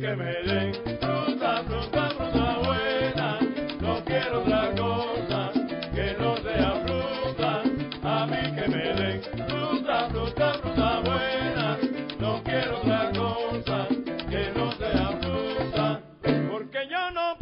que me den fruta, fruta, fruta buena. No quiero otra cosa que no sea fruta. A mí que me den fruta, fruta, fruta buena. No quiero otra cosa que no sea fruta. Porque yo no